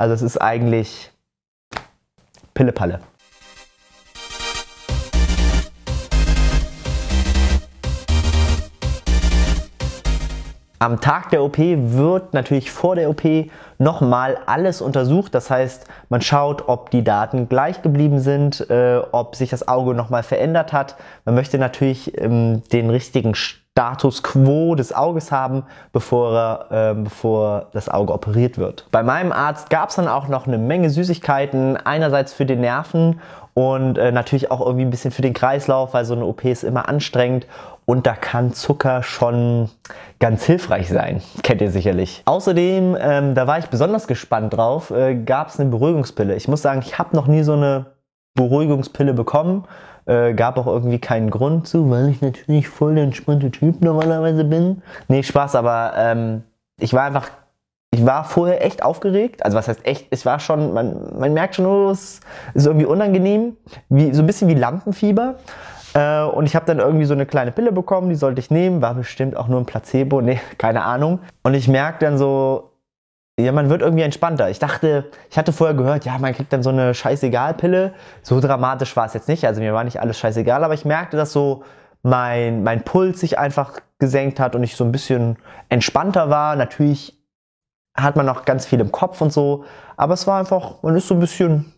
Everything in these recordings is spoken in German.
Also es ist eigentlich Pille-Palle. Am Tag der OP wird natürlich vor der OP nochmal alles untersucht. Das heißt, man schaut, ob die Daten gleich geblieben sind, äh, ob sich das Auge nochmal verändert hat. Man möchte natürlich ähm, den richtigen Status quo des Auges haben, bevor, äh, bevor das Auge operiert wird. Bei meinem Arzt gab es dann auch noch eine Menge Süßigkeiten, einerseits für die Nerven und äh, natürlich auch irgendwie ein bisschen für den Kreislauf, weil so eine OP ist immer anstrengend und da kann Zucker schon ganz hilfreich sein. Kennt ihr sicherlich. Außerdem, ähm, da war ich besonders gespannt drauf, äh, gab es eine Beruhigungspille. Ich muss sagen, ich habe noch nie so eine Beruhigungspille bekommen. Äh, gab auch irgendwie keinen Grund zu, weil ich natürlich voll der entspannte Typ normalerweise bin. Nee, Spaß, aber ähm, ich war einfach ich war vorher echt aufgeregt. Also was heißt echt? Es war schon, man, man merkt schon, oh, es ist irgendwie unangenehm. Wie, so ein bisschen wie Lampenfieber. Äh, und ich habe dann irgendwie so eine kleine Pille bekommen, die sollte ich nehmen. War bestimmt auch nur ein Placebo. Nee, keine Ahnung. Und ich merke dann so, ja, man wird irgendwie entspannter. Ich dachte, ich hatte vorher gehört, ja, man kriegt dann so eine Scheißegal-Pille. So dramatisch war es jetzt nicht. Also mir war nicht alles scheißegal, aber ich merkte, dass so mein, mein Puls sich einfach gesenkt hat und ich so ein bisschen entspannter war. Natürlich hat man noch ganz viel im Kopf und so. Aber es war einfach, man ist so ein bisschen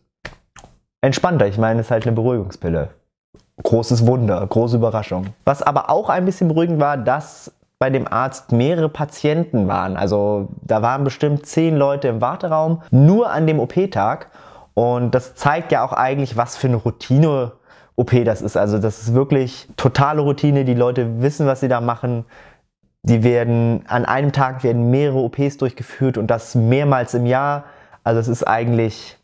entspannter. Ich meine, es ist halt eine Beruhigungspille. Großes Wunder, große Überraschung. Was aber auch ein bisschen beruhigend war, dass bei dem Arzt mehrere Patienten waren. Also da waren bestimmt zehn Leute im Warteraum, nur an dem OP-Tag. Und das zeigt ja auch eigentlich, was für eine Routine OP das ist. Also das ist wirklich totale Routine. Die Leute wissen, was sie da machen. Die werden, an einem Tag werden mehrere OPs durchgeführt und das mehrmals im Jahr. Also es ist eigentlich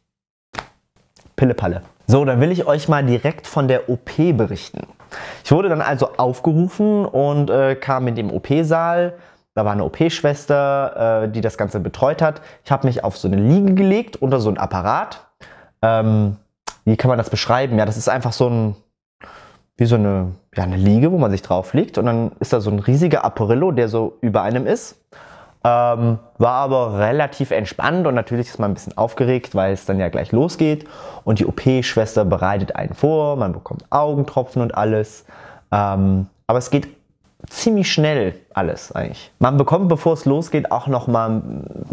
Pille-Palle. So, dann will ich euch mal direkt von der OP berichten. Ich wurde dann also aufgerufen und äh, kam in den OP-Saal. Da war eine OP-Schwester, äh, die das Ganze betreut hat. Ich habe mich auf so eine Liege gelegt unter so ein Apparat. Ähm, wie kann man das beschreiben? Ja, das ist einfach so ein wie so eine, ja, eine Liege, wo man sich drauf liegt. Und dann ist da so ein riesiger Apparillo, der so über einem ist. Ähm, war aber relativ entspannt und natürlich ist man ein bisschen aufgeregt, weil es dann ja gleich losgeht. Und die OP-Schwester bereitet einen vor, man bekommt Augentropfen und alles. Ähm, aber es geht ziemlich schnell alles eigentlich. Man bekommt, bevor es losgeht, auch nochmal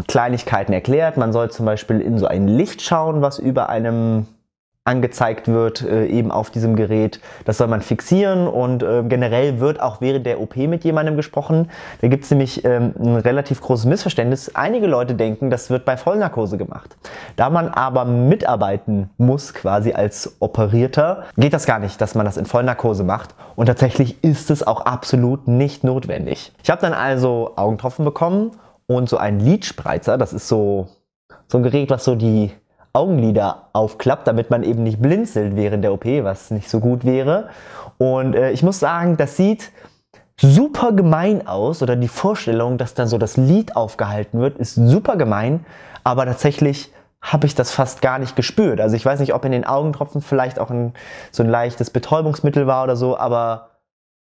Kleinigkeiten erklärt. Man soll zum Beispiel in so ein Licht schauen, was über einem angezeigt wird, äh, eben auf diesem Gerät. Das soll man fixieren und äh, generell wird auch während der OP mit jemandem gesprochen. Da gibt es nämlich ähm, ein relativ großes Missverständnis. Einige Leute denken, das wird bei Vollnarkose gemacht. Da man aber mitarbeiten muss, quasi als Operierter, geht das gar nicht, dass man das in Vollnarkose macht. Und tatsächlich ist es auch absolut nicht notwendig. Ich habe dann also Augentropfen bekommen und so einen Lidspreizer. Das ist so, so ein Gerät, was so die Augenlider aufklappt, damit man eben nicht blinzelt während der OP, was nicht so gut wäre. Und äh, ich muss sagen, das sieht super gemein aus oder die Vorstellung, dass dann so das Lid aufgehalten wird, ist super gemein, aber tatsächlich habe ich das fast gar nicht gespürt. Also ich weiß nicht, ob in den Augentropfen vielleicht auch ein, so ein leichtes Betäubungsmittel war oder so, aber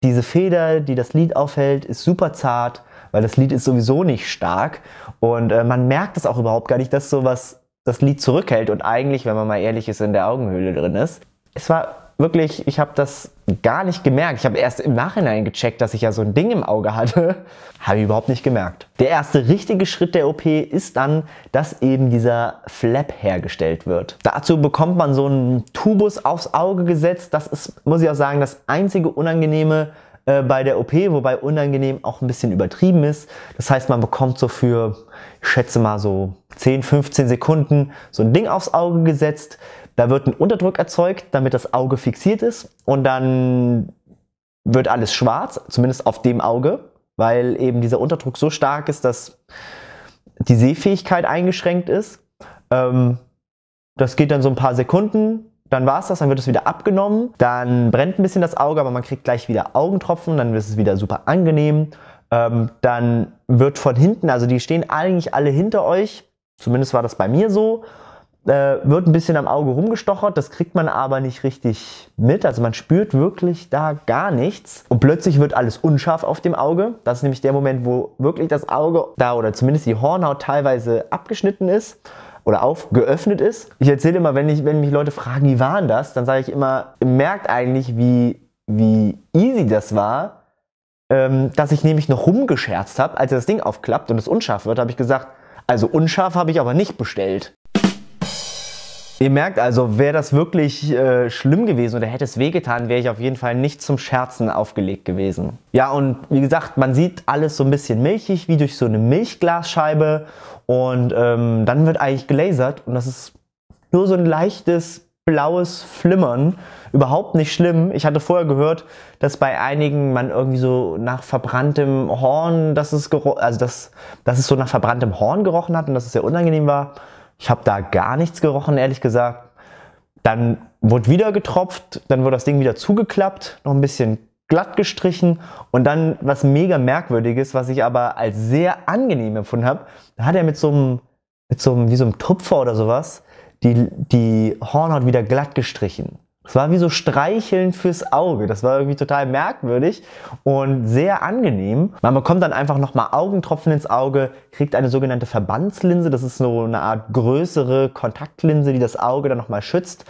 diese Feder, die das Lid aufhält, ist super zart, weil das Lid ist sowieso nicht stark und äh, man merkt es auch überhaupt gar nicht, dass sowas das Lied zurückhält und eigentlich, wenn man mal ehrlich ist, in der Augenhöhle drin ist. Es war wirklich, ich habe das gar nicht gemerkt. Ich habe erst im Nachhinein gecheckt, dass ich ja so ein Ding im Auge hatte. habe ich überhaupt nicht gemerkt. Der erste richtige Schritt der OP ist dann, dass eben dieser Flap hergestellt wird. Dazu bekommt man so einen Tubus aufs Auge gesetzt. Das ist, muss ich auch sagen, das einzige Unangenehme äh, bei der OP, wobei unangenehm auch ein bisschen übertrieben ist. Das heißt, man bekommt so für, ich schätze mal so 10, 15 Sekunden so ein Ding aufs Auge gesetzt. Da wird ein Unterdruck erzeugt, damit das Auge fixiert ist und dann wird alles schwarz, zumindest auf dem Auge, weil eben dieser Unterdruck so stark ist, dass die Sehfähigkeit eingeschränkt ist. Ähm, das geht dann so ein paar Sekunden, dann war es das, dann wird es wieder abgenommen, dann brennt ein bisschen das Auge, aber man kriegt gleich wieder Augentropfen, dann ist es wieder super angenehm. Ähm, dann wird von hinten, also die stehen eigentlich alle hinter euch, zumindest war das bei mir so, äh, wird ein bisschen am Auge rumgestochert, das kriegt man aber nicht richtig mit, also man spürt wirklich da gar nichts und plötzlich wird alles unscharf auf dem Auge. Das ist nämlich der Moment, wo wirklich das Auge da oder zumindest die Hornhaut teilweise abgeschnitten ist oder auf geöffnet ist. Ich erzähle immer, wenn, ich, wenn mich Leute fragen, wie war das, dann sage ich immer, merkt eigentlich, wie, wie easy das war, ähm, dass ich nämlich noch rumgescherzt habe, als das Ding aufklappt und es unscharf wird, habe ich gesagt, also unscharf habe ich aber nicht bestellt. Ihr merkt also, wäre das wirklich äh, schlimm gewesen oder hätte es wehgetan, wäre ich auf jeden Fall nicht zum Scherzen aufgelegt gewesen. Ja, und wie gesagt, man sieht alles so ein bisschen milchig, wie durch so eine Milchglasscheibe. Und ähm, dann wird eigentlich gelasert und das ist nur so ein leichtes blaues Flimmern. Überhaupt nicht schlimm. Ich hatte vorher gehört, dass bei einigen man irgendwie so nach verbranntem Horn, dass es, also dass, dass es so nach verbranntem Horn gerochen hat und dass es sehr unangenehm war. Ich habe da gar nichts gerochen, ehrlich gesagt. Dann wurde wieder getropft, dann wurde das Ding wieder zugeklappt, noch ein bisschen glatt gestrichen und dann was mega merkwürdiges, was ich aber als sehr angenehm empfunden habe. Da hat er mit so einem, mit so einem, wie so einem Tupfer oder sowas, die, die Hornhaut wieder glatt gestrichen. Es war wie so Streicheln fürs Auge. Das war irgendwie total merkwürdig und sehr angenehm. Man bekommt dann einfach nochmal Augentropfen ins Auge, kriegt eine sogenannte Verbandslinse. Das ist so eine Art größere Kontaktlinse, die das Auge dann nochmal schützt.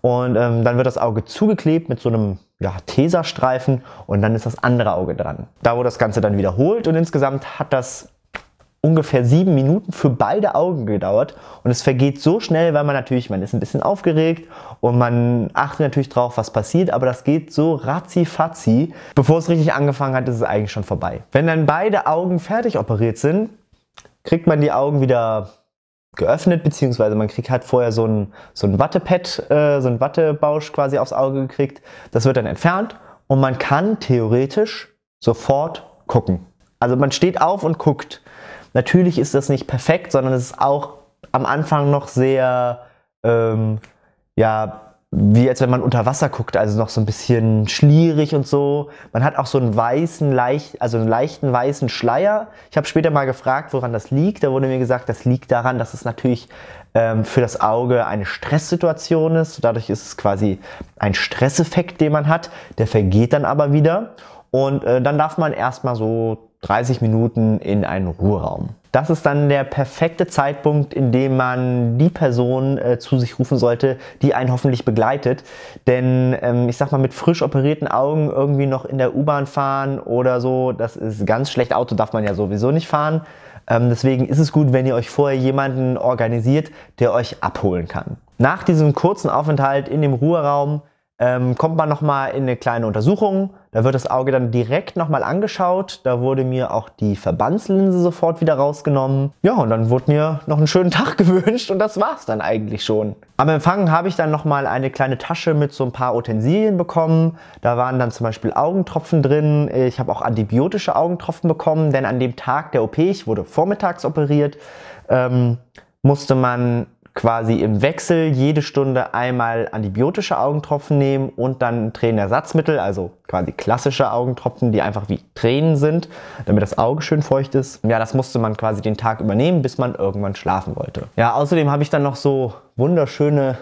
Und ähm, dann wird das Auge zugeklebt mit so einem ja, Tesastreifen und dann ist das andere Auge dran. Da wurde das Ganze dann wiederholt und insgesamt hat das ungefähr sieben Minuten für beide Augen gedauert und es vergeht so schnell, weil man natürlich, man ist ein bisschen aufgeregt und man achtet natürlich drauf, was passiert, aber das geht so ratzi-fatzi. Bevor es richtig angefangen hat, ist es eigentlich schon vorbei. Wenn dann beide Augen fertig operiert sind, kriegt man die Augen wieder geöffnet, beziehungsweise man kriegt halt vorher so ein, so ein Wattepad, äh, so ein Wattebausch quasi aufs Auge gekriegt. Das wird dann entfernt und man kann theoretisch sofort gucken. Also man steht auf und guckt. Natürlich ist das nicht perfekt, sondern es ist auch am Anfang noch sehr, ähm, ja, wie als wenn man unter Wasser guckt, also noch so ein bisschen schlierig und so. Man hat auch so einen weißen, leicht, also einen leichten weißen Schleier. Ich habe später mal gefragt, woran das liegt. Da wurde mir gesagt, das liegt daran, dass es natürlich ähm, für das Auge eine Stresssituation ist. Dadurch ist es quasi ein Stresseffekt, den man hat. Der vergeht dann aber wieder. Und äh, dann darf man erstmal so 30 Minuten in einen Ruheraum. Das ist dann der perfekte Zeitpunkt, in dem man die Person äh, zu sich rufen sollte, die einen hoffentlich begleitet. Denn ähm, ich sag mal, mit frisch operierten Augen irgendwie noch in der U-Bahn fahren oder so, das ist ganz schlecht. Auto darf man ja sowieso nicht fahren. Ähm, deswegen ist es gut, wenn ihr euch vorher jemanden organisiert, der euch abholen kann. Nach diesem kurzen Aufenthalt in dem Ruheraum ähm, kommt man nochmal in eine kleine Untersuchung. Da wird das Auge dann direkt nochmal angeschaut. Da wurde mir auch die Verbandslinse sofort wieder rausgenommen. Ja, und dann wurde mir noch einen schönen Tag gewünscht und das war's dann eigentlich schon. Am Empfang habe ich dann nochmal eine kleine Tasche mit so ein paar Utensilien bekommen. Da waren dann zum Beispiel Augentropfen drin. Ich habe auch antibiotische Augentropfen bekommen, denn an dem Tag der OP, ich wurde vormittags operiert, ähm, musste man quasi im Wechsel jede Stunde einmal antibiotische Augentropfen nehmen und dann Tränenersatzmittel, also quasi klassische Augentropfen, die einfach wie Tränen sind, damit das Auge schön feucht ist. Ja, das musste man quasi den Tag übernehmen, bis man irgendwann schlafen wollte. Ja, außerdem habe ich dann noch so wunderschöne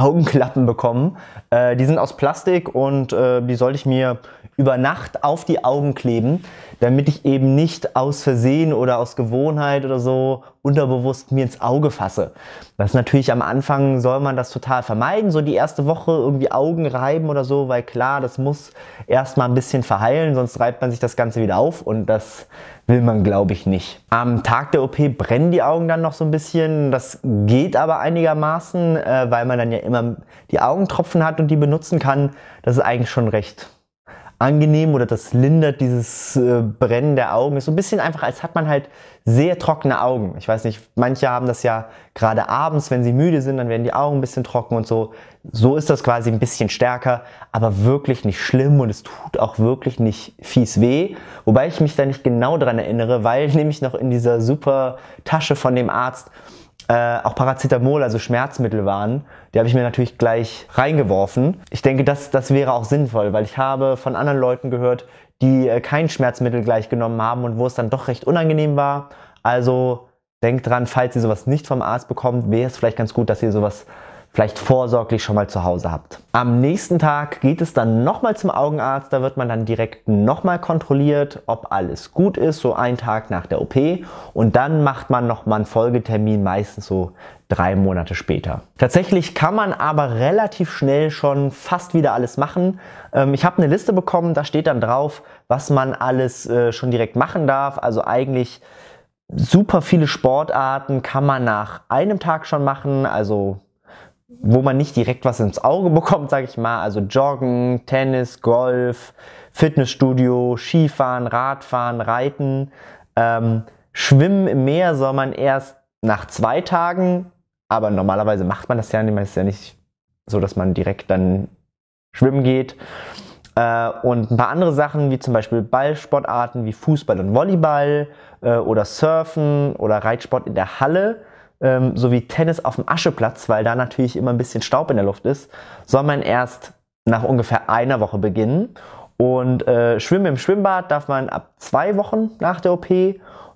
Augenklappen bekommen. Äh, die sind aus Plastik und äh, die sollte ich mir über Nacht auf die Augen kleben, damit ich eben nicht aus Versehen oder aus Gewohnheit oder so unterbewusst mir ins Auge fasse. Das ist natürlich am Anfang soll man das total vermeiden, so die erste Woche irgendwie Augen reiben oder so, weil klar, das muss erstmal ein bisschen verheilen, sonst reibt man sich das Ganze wieder auf und das will man glaube ich nicht. Am Tag der OP brennen die Augen dann noch so ein bisschen, das geht aber einigermaßen, äh, weil man dann ja immer die Augentropfen hat und die benutzen kann. Das ist eigentlich schon recht angenehm oder das lindert dieses äh, Brennen der Augen. Ist so ein bisschen einfach, als hat man halt sehr trockene Augen. Ich weiß nicht, manche haben das ja gerade abends, wenn sie müde sind, dann werden die Augen ein bisschen trocken und so. So ist das quasi ein bisschen stärker, aber wirklich nicht schlimm und es tut auch wirklich nicht fies weh. Wobei ich mich da nicht genau dran erinnere, weil nämlich noch in dieser super Tasche von dem Arzt äh, auch Paracetamol, also Schmerzmittel waren. Die habe ich mir natürlich gleich reingeworfen. Ich denke, das, das wäre auch sinnvoll, weil ich habe von anderen Leuten gehört, die äh, kein Schmerzmittel gleich genommen haben und wo es dann doch recht unangenehm war. Also denkt dran, falls ihr sowas nicht vom Arzt bekommt, wäre es vielleicht ganz gut, dass ihr sowas vielleicht vorsorglich schon mal zu Hause habt. Am nächsten Tag geht es dann nochmal zum Augenarzt. Da wird man dann direkt nochmal kontrolliert, ob alles gut ist, so einen Tag nach der OP. Und dann macht man nochmal einen Folgetermin, meistens so drei Monate später. Tatsächlich kann man aber relativ schnell schon fast wieder alles machen. Ähm, ich habe eine Liste bekommen, da steht dann drauf, was man alles äh, schon direkt machen darf. Also eigentlich super viele Sportarten kann man nach einem Tag schon machen. Also wo man nicht direkt was ins Auge bekommt, sage ich mal. Also Joggen, Tennis, Golf, Fitnessstudio, Skifahren, Radfahren, Reiten. Ähm, Schwimmen im Meer soll man erst nach zwei Tagen, aber normalerweise macht man das ja nicht. Es ist ja nicht so, dass man direkt dann schwimmen geht. Äh, und ein paar andere Sachen, wie zum Beispiel Ballsportarten wie Fußball und Volleyball äh, oder Surfen oder Reitsport in der Halle ähm, sowie Tennis auf dem Ascheplatz, weil da natürlich immer ein bisschen Staub in der Luft ist, soll man erst nach ungefähr einer Woche beginnen. Und äh, Schwimmen im Schwimmbad darf man ab zwei Wochen nach der OP.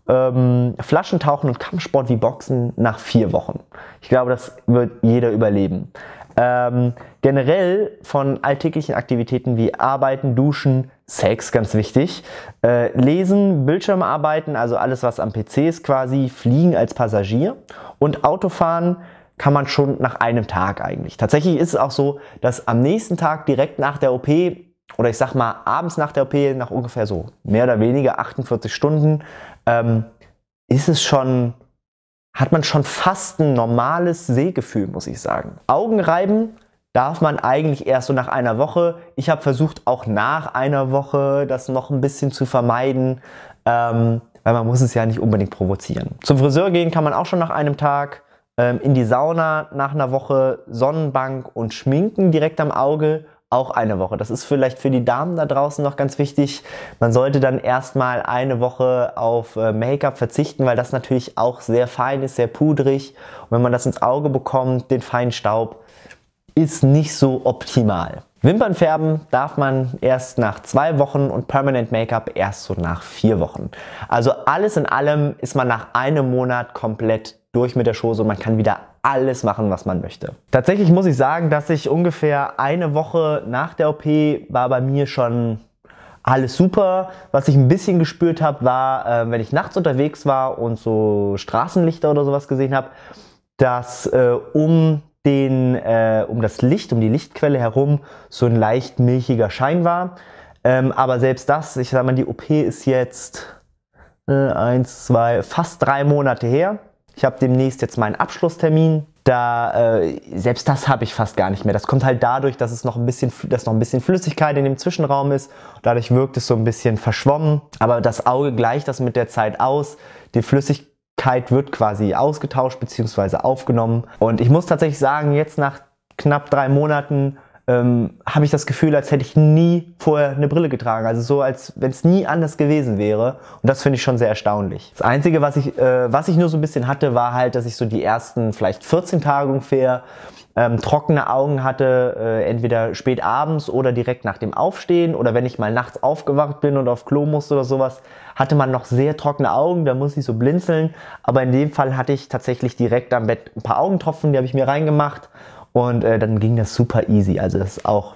Ähm, Flaschentauchen und Kampfsport wie Boxen nach vier Wochen. Ich glaube, das wird jeder überleben. Ähm, generell von alltäglichen Aktivitäten wie Arbeiten, Duschen, Sex, ganz wichtig, äh, Lesen, Bildschirmarbeiten, also alles, was am PC ist quasi, Fliegen als Passagier und Autofahren kann man schon nach einem Tag eigentlich. Tatsächlich ist es auch so, dass am nächsten Tag direkt nach der OP oder ich sag mal abends nach der OP, nach ungefähr so mehr oder weniger 48 Stunden, ähm, ist es schon hat man schon fast ein normales Sehgefühl, muss ich sagen. Augenreiben darf man eigentlich erst so nach einer Woche. Ich habe versucht, auch nach einer Woche das noch ein bisschen zu vermeiden, ähm, weil man muss es ja nicht unbedingt provozieren. Zum Friseur gehen kann man auch schon nach einem Tag. Ähm, in die Sauna nach einer Woche Sonnenbank und Schminken direkt am Auge auch eine Woche. Das ist vielleicht für die Damen da draußen noch ganz wichtig. Man sollte dann erstmal eine Woche auf äh, Make-up verzichten, weil das natürlich auch sehr fein ist, sehr pudrig. Und wenn man das ins Auge bekommt, den feinen Staub, ist nicht so optimal. Wimpern färben darf man erst nach zwei Wochen und Permanent Make-up erst so nach vier Wochen. Also alles in allem ist man nach einem Monat komplett durch mit der Chose und man kann wieder alles machen, was man möchte. Tatsächlich muss ich sagen, dass ich ungefähr eine Woche nach der OP war bei mir schon alles super. Was ich ein bisschen gespürt habe, war, äh, wenn ich nachts unterwegs war und so Straßenlichter oder sowas gesehen habe, dass äh, um den, äh, um das Licht, um die Lichtquelle herum so ein leicht milchiger Schein war. Ähm, aber selbst das, ich sag mal, die OP ist jetzt äh, eins, zwei, fast drei Monate her. Ich habe demnächst jetzt meinen Abschlusstermin. Da äh, selbst das habe ich fast gar nicht mehr. Das kommt halt dadurch, dass es noch ein bisschen, dass noch ein bisschen Flüssigkeit in dem Zwischenraum ist. Dadurch wirkt es so ein bisschen verschwommen. Aber das Auge gleicht das mit der Zeit aus. Die Flüssigkeit wird quasi ausgetauscht bzw. aufgenommen. Und ich muss tatsächlich sagen, jetzt nach knapp drei Monaten ähm, habe ich das Gefühl, als hätte ich nie vorher eine Brille getragen. Also so, als wenn es nie anders gewesen wäre. Und das finde ich schon sehr erstaunlich. Das Einzige, was ich, äh, was ich nur so ein bisschen hatte, war halt, dass ich so die ersten vielleicht 14 Tage ungefähr ähm, trockene Augen hatte, äh, entweder spät abends oder direkt nach dem Aufstehen oder wenn ich mal nachts aufgewacht bin und auf Klo musste oder sowas, hatte man noch sehr trockene Augen, da muss ich so blinzeln. Aber in dem Fall hatte ich tatsächlich direkt am Bett ein paar Augentropfen, die habe ich mir reingemacht und äh, dann ging das super easy. Also das ist auch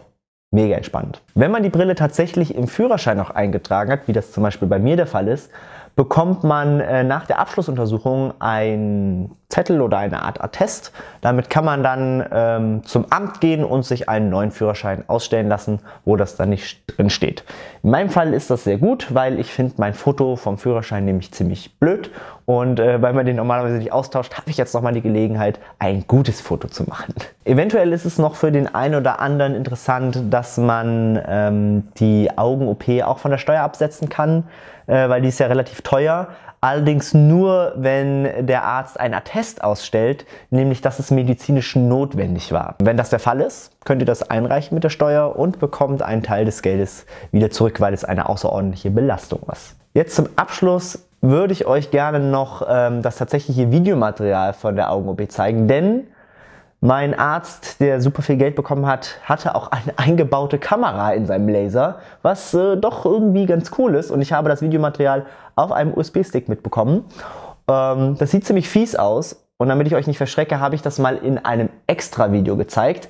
mega entspannt. Wenn man die Brille tatsächlich im Führerschein auch eingetragen hat, wie das zum Beispiel bei mir der Fall ist, bekommt man äh, nach der Abschlussuntersuchung ein Zettel oder eine Art Attest. Damit kann man dann ähm, zum Amt gehen und sich einen neuen Führerschein ausstellen lassen, wo das dann nicht drin steht. In meinem Fall ist das sehr gut, weil ich finde mein Foto vom Führerschein nämlich ziemlich blöd und äh, weil man den normalerweise nicht austauscht, habe ich jetzt nochmal die Gelegenheit, ein gutes Foto zu machen. Eventuell ist es noch für den einen oder anderen interessant, dass man ähm, die Augen-OP auch von der Steuer absetzen kann, äh, weil die ist ja relativ teuer. Allerdings nur, wenn der Arzt ein Attest ausstellt, nämlich dass es medizinisch notwendig war. Wenn das der Fall ist, könnt ihr das einreichen mit der Steuer und bekommt einen Teil des Geldes wieder zurück, weil es eine außerordentliche Belastung ist. Jetzt zum Abschluss würde ich euch gerne noch ähm, das tatsächliche Videomaterial von der Augen-OP zeigen, denn mein Arzt, der super viel Geld bekommen hat, hatte auch eine eingebaute Kamera in seinem Laser, was äh, doch irgendwie ganz cool ist. Und ich habe das Videomaterial auf einem USB-Stick mitbekommen. Ähm, das sieht ziemlich fies aus. und damit ich euch nicht verschrecke, habe ich das mal in einem extra Video gezeigt.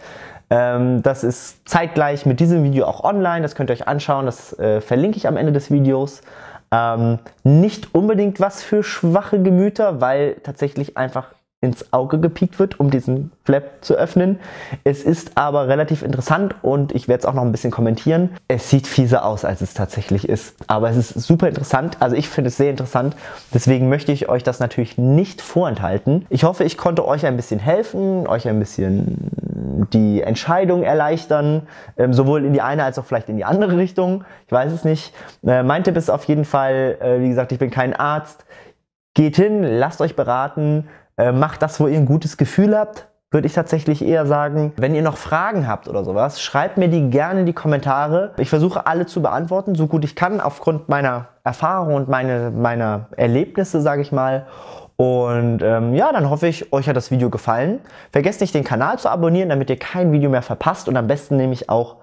Ähm, das ist zeitgleich mit diesem Video auch online, das könnt ihr euch anschauen, das äh, verlinke ich am Ende des Videos. Ähm, nicht unbedingt was für schwache Gemüter, weil tatsächlich einfach ins Auge gepiekt wird, um diesen Flap zu öffnen. Es ist aber relativ interessant und ich werde es auch noch ein bisschen kommentieren. Es sieht fieser aus, als es tatsächlich ist. Aber es ist super interessant. Also ich finde es sehr interessant. Deswegen möchte ich euch das natürlich nicht vorenthalten. Ich hoffe, ich konnte euch ein bisschen helfen, euch ein bisschen die Entscheidung erleichtern, ähm, sowohl in die eine als auch vielleicht in die andere Richtung. Ich weiß es nicht. Äh, mein Tipp ist auf jeden Fall, äh, wie gesagt, ich bin kein Arzt. Geht hin, lasst euch beraten, äh, macht das, wo ihr ein gutes Gefühl habt, würde ich tatsächlich eher sagen. Wenn ihr noch Fragen habt oder sowas, schreibt mir die gerne in die Kommentare. Ich versuche alle zu beantworten, so gut ich kann, aufgrund meiner Erfahrung und meine, meiner Erlebnisse, sage ich mal. Und ähm, ja, dann hoffe ich, euch hat das Video gefallen. Vergesst nicht, den Kanal zu abonnieren, damit ihr kein Video mehr verpasst und am besten nämlich auch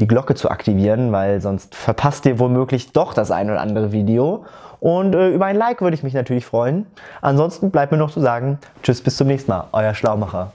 die Glocke zu aktivieren, weil sonst verpasst ihr womöglich doch das ein oder andere Video. Und äh, über ein Like würde ich mich natürlich freuen. Ansonsten bleibt mir noch zu sagen, tschüss, bis zum nächsten Mal, euer Schlaumacher.